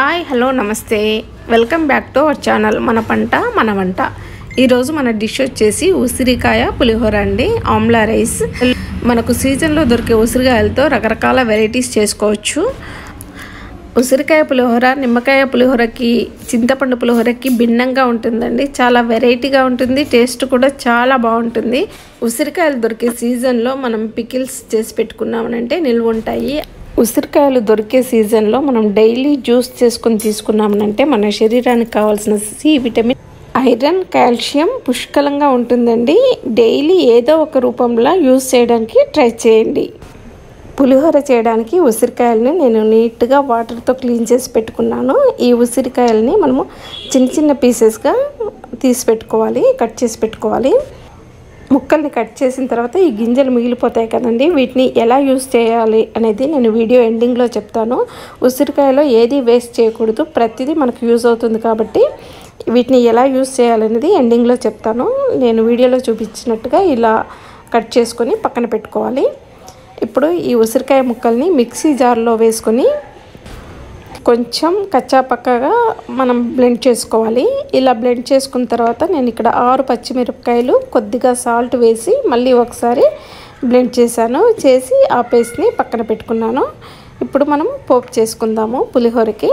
Hi hello నమస్తే. Welcome back to our channel మన పంట మన వంట. ఈరోజు మన డిష్ వచ్చేసి ఉసిరికాయ పులిహోర అండి ఆమ్లా రైస్. మనకు సీజన్లో దొరికే ఉసిరికాయలతో రకరకాల వెరైటీస్ చేసుకోవచ్చు. ఉసిరికాయ పులిహోర నిమ్మకాయ పులిహోరకి చింతపండు పులిహోరకి భిన్నంగా ఉంటుందండి. చాలా వెరైటీగా ఉంటుంది టేస్ట్ కూడా చాలా బాగుంటుంది. ఉసిరికాయలు దొరికే సీజన్లో మనం పికిల్స్ చేసి పెట్టుకున్నామనంటే నిల్వ ఉంటాయి ఉసిరికాయలు దొరికే సీజన్లో మనం డైలీ జ్యూస్ చేసుకొని తీసుకున్నామనంటే మన శరీరానికి కావాల్సిన సి విటమిన్ ఐరన్ కాల్షియం పుష్కలంగా ఉంటుందండి. డైలీ ఏదో ఒక రూపంలో యూస్ చేయడానికి ట్రై చేయండి. పులిహోర చేయడానికి ఉసిరికాయలని నేను నీట్గా వాటర్తో క్లీన్ చేసి పెట్టుకున్నాను. ఈ ఉసిరికాయలని మనము చిన్న చిన్న పీసెస్గా తీసి పెట్టుకోవాలి కట్ చేసి పెట్టుకోవాలి. ముక్కల్ని కట్ చేసిన తర్వాత ఈ గింజలు మిగిలిపోతాయి కదండి. వీటిని ఎలా యూస్ చేయాలి అనేది నేను వీడియో ఎండింగ్లో చెప్తాను. ఉసిరికాయలో ఏది వేస్ట్ చేయకూడదు ప్రతిదీ మనకు యూజ్ అవుతుంది కాబట్టి వీటిని ఎలా యూస్ చేయాలనేది ఎండింగ్లో చెప్తాను. నేను వీడియోలో చూపించినట్టుగా ఇలా కట్ చేసుకొని పక్కన పెట్టుకోవాలి. ఇప్పుడు ఈ ఉసిరికాయ ముక్కల్ని మిక్సీ జార్లో వేసుకొని కొంచెం కచ్చా పక్కగా మనం బ్లెండ్ చేసుకోవాలి. ఇలా బ్లెండ్ చేసుకున్న తర్వాత నేను ఇక్కడ ఆరు పచ్చిమిరపకాయలు కొద్దిగా సాల్ట్ వేసి మళ్ళీ ఒకసారి బ్లెండ్ చేశాను. చేసి ఆ పేస్ట్ని పక్కన పెట్టుకున్నాను. ఇప్పుడు మనం పోపు చేసుకుందాము పులిహోరకి.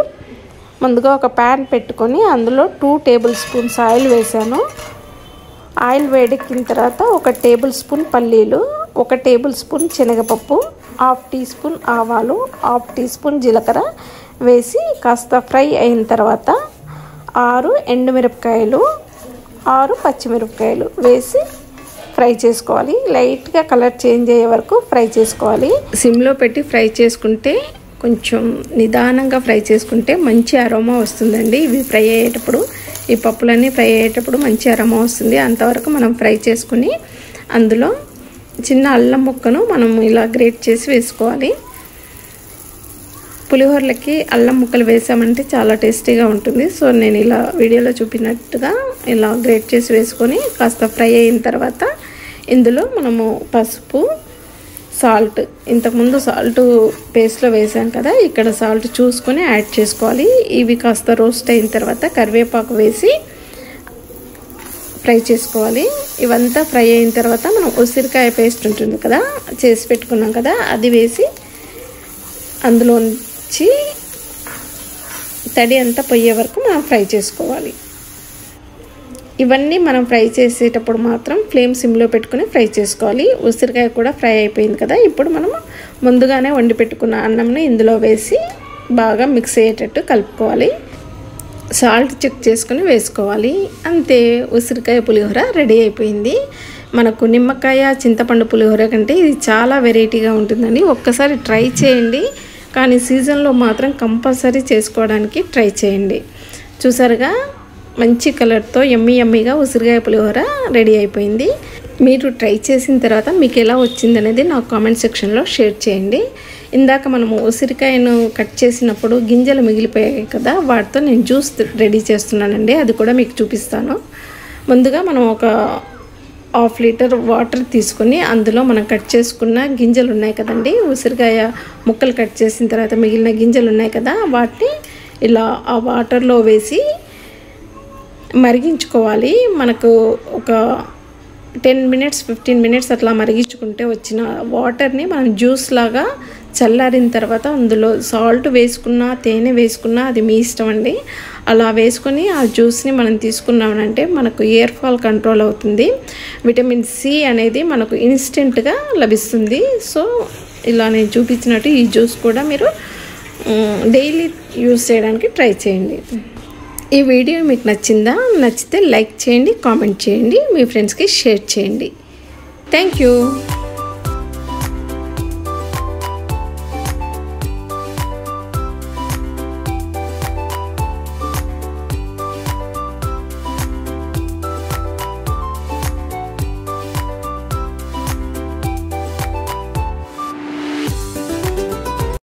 ముందుగా ఒక ప్యాన్ పెట్టుకొని అందులో టూ టేబుల్ స్పూన్స్ ఆయిల్ వేసాను ఆయిల్ వేడెక్కిన తర్వాత ఒక టేబుల్ స్పూన్ పల్లీలు ఒక టేబుల్ స్పూన్ శనగపప్పు హాఫ్ టీ స్పూన్ ఆవాలు హాఫ్ టీ స్పూన్ జీలకర్ర వేసి కాస్త ఫ్రై అయిన తర్వాత ఆరు ఎండుమిరపకాయలు ఆరు పచ్చిమిరపకాయలు వేసి ఫ్రై చేసుకోవాలి. లైట్గా కలర్ చేంజ్ అయ్యే వరకు ఫ్రై చేసుకోవాలి. సిమ్లో పెట్టి ఫ్రై చేసుకుంటే కొంచెం నిదానంగా ఫ్రై చేసుకుంటే మంచి అరోమా వస్తుందండి. ఇవి ఫ్రై అయ్యేటప్పుడు ఈ పప్పులన్నీ ఫ్రై అయ్యేటప్పుడు మంచి అరోమా వస్తుంది. అంతవరకు మనం ఫ్రై చేసుకుని అందులో చిన్న అల్లం ముక్కను మనం ఇలా గ్రేట్ చేసి వేసుకోవాలి. పులిహోరలకి అల్లం ముక్కలు వేసామంటే చాలా టేస్టీగా ఉంటుంది. సో నేను ఇలా వీడియోలో చూపినట్టుగా ఇలా గ్రేట్ చేసి వేసుకొని కాస్త ఫ్రై అయిన తర్వాత ఇందులో మనము పసుపు సాల్ట్ ఇంతకుముందు సాల్ట్ పేస్ట్లో వేసాం కదా ఇక్కడ సాల్ట్ చూసుకొని యాడ్ చేసుకోవాలి. ఇవి కాస్త రోస్ట్ అయిన తర్వాత కరివేపాకు వేసి ఫ్రై చేసుకోవాలి. ఇవంతా ఫ్రై అయిన తర్వాత మనం ఉసిరికాయ పేస్ట్ ఉంటుంది కదా చేసి పెట్టుకున్నాం కదా అది వేసి అందులో వచ్చి తడి అంతా పోయే వరకు మనం ఫ్రై చేసుకోవాలి. ఇవన్నీ మనం ఫ్రై చేసేటప్పుడు మాత్రం ఫ్లేమ్ సిమ్లో పెట్టుకుని ఫ్రై చేసుకోవాలి. ఉసిరికాయ కూడా ఫ్రై అయిపోయింది కదా ఇప్పుడు మనం ముందుగానే వండి పెట్టుకున్న అన్నంని ఇందులో వేసి బాగా మిక్స్ అయ్యేటట్టు కలుపుకోవాలి. సాల్ట్ చెక్ చేసుకుని వేసుకోవాలి. అంతే ఉసిరికాయ పులిహోర రెడీ అయిపోయింది. మనకు నిమ్మకాయ చింతపండు పులిహోర కంటే ఇది చాలా వెరైటీగా ఉంటుందండి. ఒక్కసారి ట్రై చేయండి. కానీ సీజన్లో మాత్రం కంపల్సరీ చేసుకోవడానికి ట్రై చేయండి. చూసారుగా? మంచి కలర్తో ఎమ్మి ఎమ్మిగా ఉసిరికాయ పులిహోర రెడీ అయిపోయింది. మీరు ట్రై చేసిన తర్వాత మీకు ఎలా వచ్చింది అనేది నాకు కామెంట్ సెక్షన్లో షేర్ చేయండి. ఇందాక మనము ఉసిరికాయను కట్ చేసినప్పుడు గింజలు మిగిలిపోయాయి కదా వాటితో నేను జ్యూస్ రెడీ చేస్తున్నానండి. అది కూడా మీకు చూపిస్తాను. ముందుగా మనం ఒక హాఫ్ లీటర్ వాటర్ తీసుకొని అందులో మనం కట్ చేసుకున్న గింజలు ఉన్నాయి కదండి. ఉసిరికాయ ముక్కలు కట్ చేసిన తర్వాత మిగిలిన గింజలు ఉన్నాయి కదా వాటిని ఇలా ఆ వాటర్లో వేసి మరిగించుకోవాలి. మనకు ఒక టెన్ మినిట్స్ ఫిఫ్టీన్ మినిట్స్ అట్లా మరిగించుకుంటే వచ్చిన వాటర్ని మనం జ్యూస్ లాగా చల్లారిన తర్వాత అందులో సాల్ట్ వేసుకున్నా తేనె వేసుకున్నా అది మీ ఇష్టం అండి. అలా వేసుకొని ఆ జ్యూస్ని మనం తీసుకున్నామంటే మనకు ఇయర్ ఫాల్ కంట్రోల్ అవుతుంది. విటమిన్ సి అనేది మనకు ఇన్స్టెంట్గా లభిస్తుంది. సో ఇలా నేను చూపించినట్టు ఈ జ్యూస్ కూడా మీరు డైలీ యూస్ చేయడానికి ట్రై చేయండి. ఈ వీడియో మీకు నచ్చిందా? నచ్చితే లైక్ చేయండి కామెంట్ చేయండి మీ ఫ్రెండ్స్కి షేర్ చేయండి. Thank you.